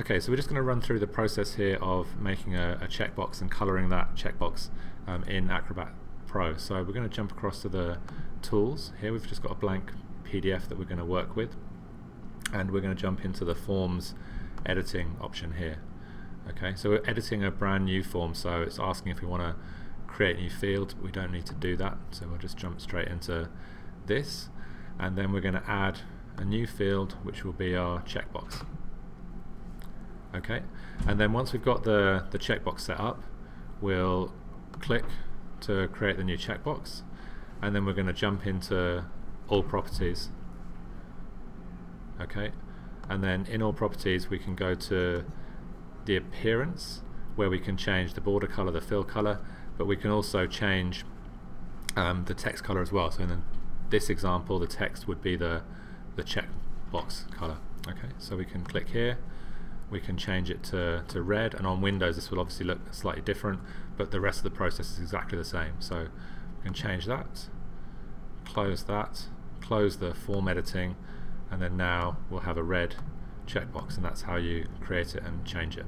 Okay, so we're just going to run through the process here of making a, a checkbox and colouring that checkbox um, in Acrobat Pro. So we're going to jump across to the tools. Here we've just got a blank PDF that we're going to work with and we're going to jump into the forms editing option here. Okay, so we're editing a brand new form so it's asking if we want to create a new field. We don't need to do that so we'll just jump straight into this and then we're going to add a new field which will be our checkbox okay. And then once we've got the the checkbox set up we'll click to create the new checkbox. And then we're going to jump into all properties. Okay. And then in all properties we can go to the appearance where we can change the border color the fill color but we can also change um, the text color as well. So in this example the text would be the the checkbox color. Okay. So we can click here we can change it to, to red. And on Windows this will obviously look slightly different but the rest of the process is exactly the same. So we can change that close that close the form editing and then now we'll have a red checkbox and that's how you create it and change it